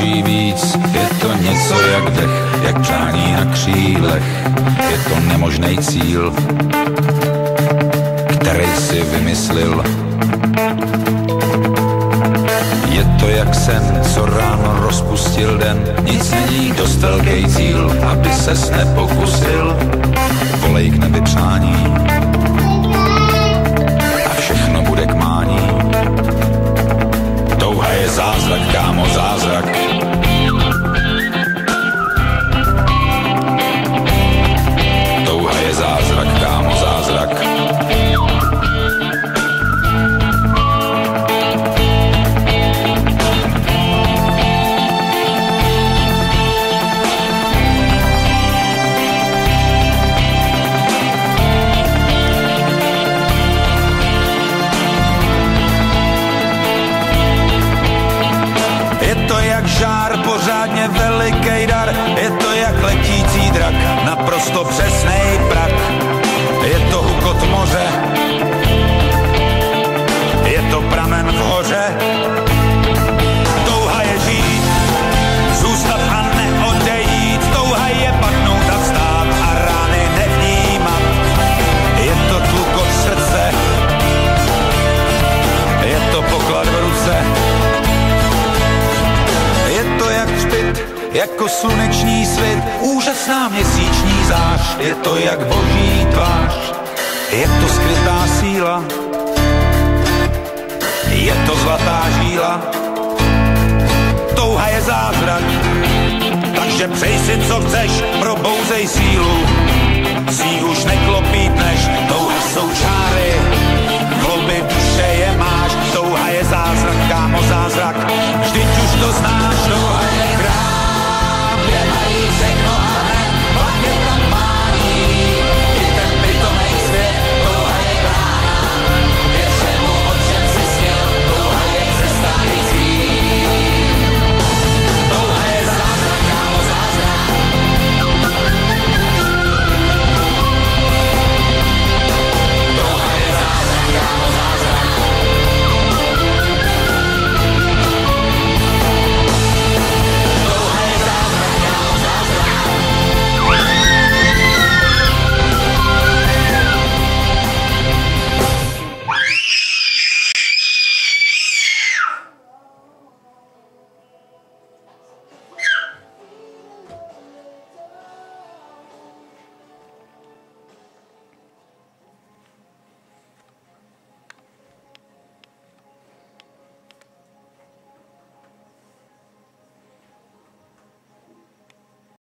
neváží víc. Je to něco jak dech, jak přání na křílech. Je to nemožný cíl, který si vymyslil. Je to jak sen, co ráno rozpustil den. Nic není dost velký cíl, aby ses nepokusil. Volej k nebi přání žár, pořádně veliký dar, je to jak letící drak, naprosto přesný jako sluneční svit, úžasná měsíční zář, je to jak boží tvář, je to skrytá síla, je to zlatá žíla, touha je zázrak, takže přej si, co chceš, probouzej sílu, si už neklopítneš, touha jsou čáry,